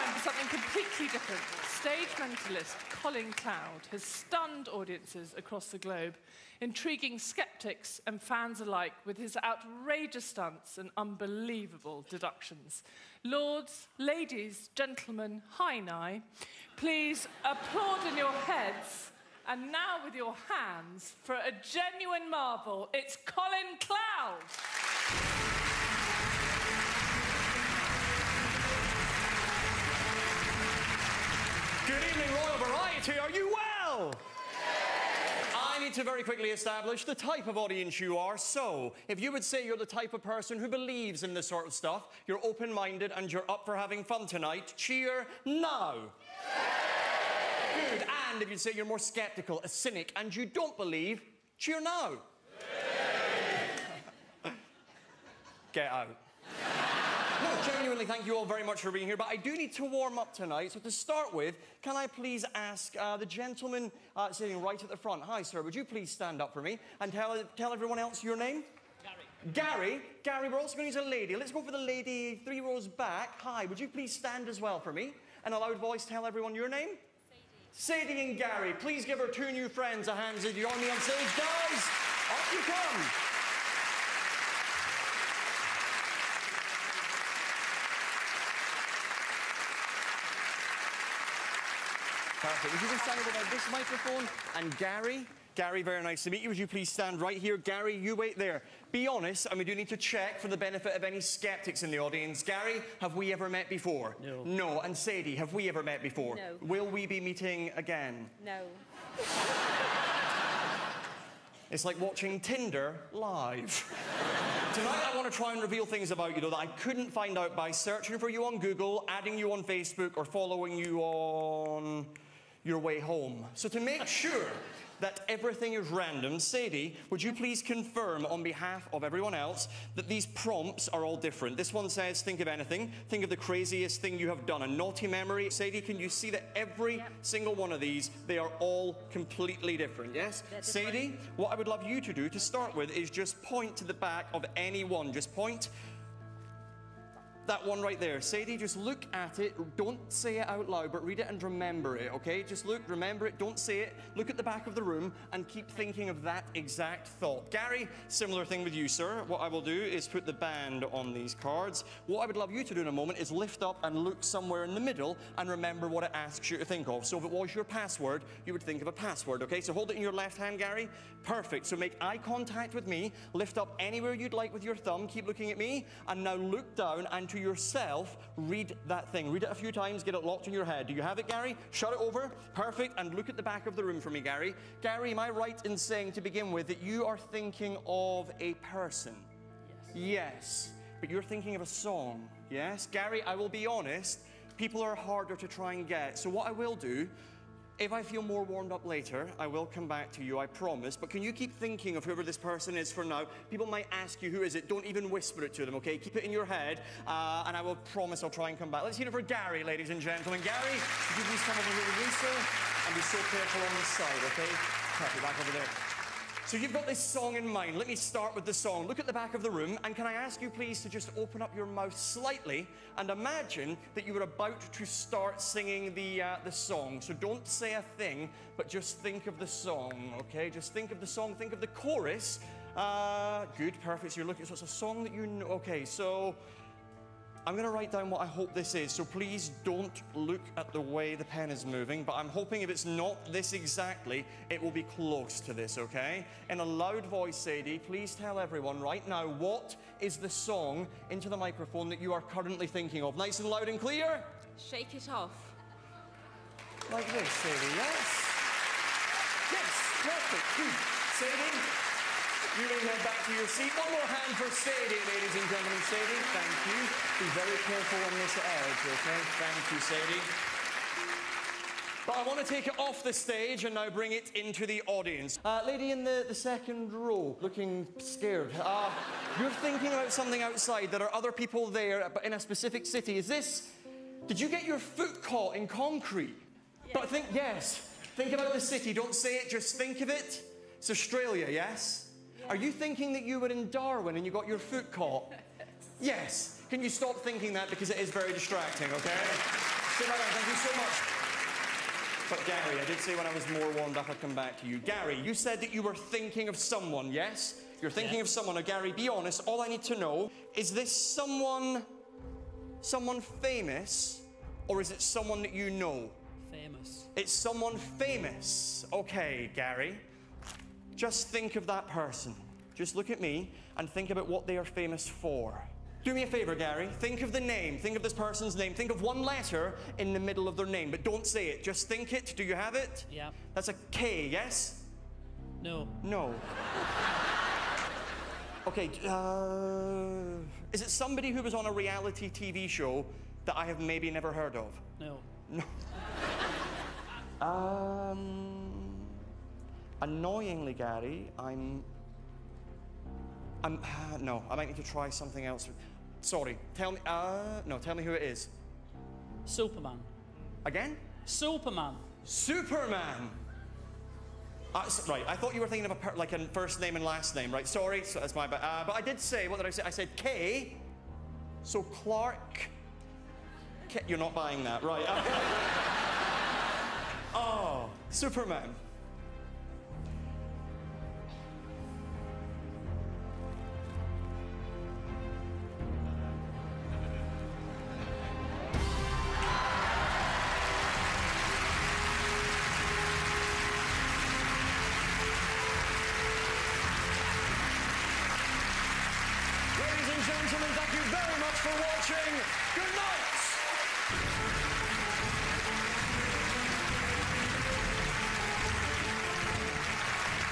time for something completely different. Stage mentalist Colin Cloud has stunned audiences across the globe, intriguing skeptics and fans alike with his outrageous stunts and unbelievable deductions. Lords, ladies, gentlemen, hi nai, please applaud in your heads and now with your hands for a genuine marvel, it's Colin Cloud. Are you well? I need to very quickly establish the type of audience you are. So, if you would say you're the type of person who believes in this sort of stuff, you're open minded, and you're up for having fun tonight, cheer now. Good. And if you say you're more skeptical, a cynic, and you don't believe, cheer now. Get out. No, genuinely, thank you all very much for being here. But I do need to warm up tonight. So, to start with, can I please ask uh, the gentleman uh, sitting right at the front? Hi, sir. Would you please stand up for me and tell, tell everyone else your name? Gary. Gary? Gary, we're also going to use a lady. Let's go for the lady three rows back. Hi, would you please stand as well for me? And a loud voice tell everyone your name? Sadie. Sadie and Gary. Please give our two new friends a hand as you join me on stage. Guys, off you come. Perfect. Would you just stand over by this microphone? And Gary, Gary, very nice to meet you. Would you please stand right here? Gary, you wait there. Be honest, and we do need to check for the benefit of any skeptics in the audience. Gary, have we ever met before? No. No. And Sadie, have we ever met before? No. Will we be meeting again? No. It's like watching Tinder live. Tonight, I want to try and reveal things about you, though, that I couldn't find out by searching for you on Google, adding you on Facebook, or following you on your way home. So, to make sure that everything is random, Sadie, would you please confirm on behalf of everyone else that these prompts are all different? This one says, think of anything. Think of the craziest thing you have done. A naughty memory. Sadie, can you see that every Yep. single one of these, they are all completely different, yes? Different. Sadie, what I would love you to do to start with is just point to the back of any one. Just point that one right there. Sadie, just look at it. Don't say it out loud, but read it and remember it, okay? Just look, remember it, don't say it. Look at the back of the room and keep thinking of that exact thought. Gary, similar thing with you, sir. What I will do is put the band on these cards. What I would love you to do in a moment is lift up and look somewhere in the middle and remember what it asks you to think of. So if it was your password, you would think of a password, okay? So hold it in your left hand, Gary. Perfect. So make eye contact with me. Lift up anywhere you'd like with your thumb. Keep looking at me. And now look down and to yourself, read that thing. Read it a few times, get it locked in your head. Do you have it, Gary? Shut it over. Perfect. And look at the back of the room for me, Gary. Gary, am I right in saying to begin with that you are thinking of a person? Yes. Yes. But you're thinking of a song, yes? Gary, I will be honest, people are harder to try and get. So, what I will do, if I feel more warmed up later, I will come back to you, I promise. But can you keep thinking of whoever this person is for now? People might ask you, who is it? Don't even whisper it to them, okay? Keep it in your head, uh, and I will promise I'll try and come back. Let's hear it for Gary, ladies and gentlemen. Gary, you please come over here with? And be so careful on this side, okay? Perfect, back over there. So you've got this song in mind. Let me start with the song. Look at the back of the room, and can I ask you please to just open up your mouth slightly and imagine that you were about to start singing the uh, the song. So don't say a thing, but just think of the song. Okay, just think of the song. Think of the chorus. Uh, good, perfect. So you're looking. So it's a song that you know. Okay, so. I'm going to write down what I hope this is, so please don't look at the way the pen is moving. But I'm hoping if it's not this exactly, it will be close to this, okay? In a loud voice, Sadie, please tell everyone right now what is the song into the microphone that you are currently thinking of. Nice and loud and clear? Shake it off. Like this, Sadie, yes? Yes, perfect. Hmm. Good. Sadie, you may head back to your seat. One more hand for Sadie, ladies and gentlemen. Sadie, thank you. Be very careful on this edge, okay? Thank you, Sadie. But I want to take it off the stage and now bring it into the audience. Uh, lady in the, the second row, looking scared. Uh, you're thinking about something outside. There are other people there, but in a specific city. Is this. Did you get your foot caught in concrete? But think, yes. Think about the city. Don't say it, just think of it. It's Australia, yes? Are you thinking that you were in Darwin and you got your foot caught? yes. Can you stop thinking that because it is very distracting, okay? Stay right on. Thank you so much. But Gary, I did say when I was more warmed up, I'd come back to you. Gary, you said that you were thinking of someone, yes? You're thinking Yeah. of someone. Now, Gary, be honest. All I need to know is this someone, someone famous, or is it someone that you know? Famous. It's someone famous. Okay, Gary. Just think of that person. Just look at me and think about what they are famous for. Do me a favor, Gary. Think of the name. Think of this person's name. Think of one letter in the middle of their name, but don't say it. Just think it. Do you have it? Yeah. That's a K, yes? No. No. Okay, uh, is it somebody who was on a reality TV show that I have maybe never heard of? No. Um, annoyingly, Gary, I'm. I'm. Uh, no, I might need to try something else. Sorry. Tell me. Uh, no, tell me who it is. Superman. Again? Superman. Superman. Uh, s- right, I thought you were thinking of a per- like a first name and last name, right? Sorry, so that's my bad. Uh, but I did say, what did I say? I said K. So Clark. K- you're not buying that, right? oh, Superman. gentlemen, thank you very much for watching. Good night.